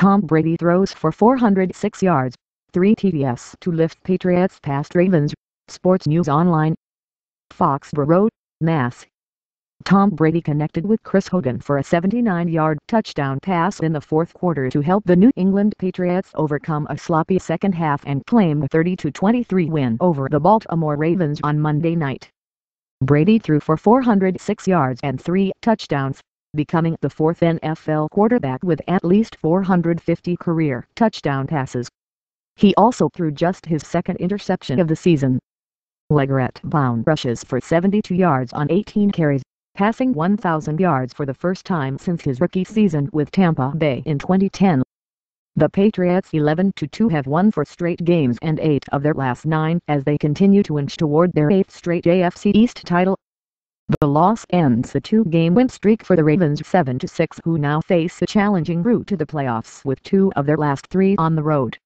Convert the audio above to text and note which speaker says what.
Speaker 1: Tom Brady throws for 406 yards, 3 TDs to lift Patriots past Ravens. Sports News Online. Foxborough Mass. Tom Brady connected with Chris Hogan for a 79-yard touchdown pass in the fourth quarter to help the New England Patriots overcome a sloppy second half and claim a 30-23 win over the Baltimore Ravens on Monday night. Brady threw for 406 yards and three touchdowns, becoming the fourth NFL quarterback with at least 450 career touchdown passes. He also threw just his second interception of the season. LeGarrette Blount rushes for 72 yards on 18 carries passing 1,000 yards for the first time since his rookie season with Tampa Bay in 2010. The Patriots 11-2 have won four straight games and eight of their last nine as they continue to inch toward their eighth straight AFC East title. The loss ends the two-game win streak for the Ravens 7-6 who now face a challenging route to the playoffs with two of their last three on the road.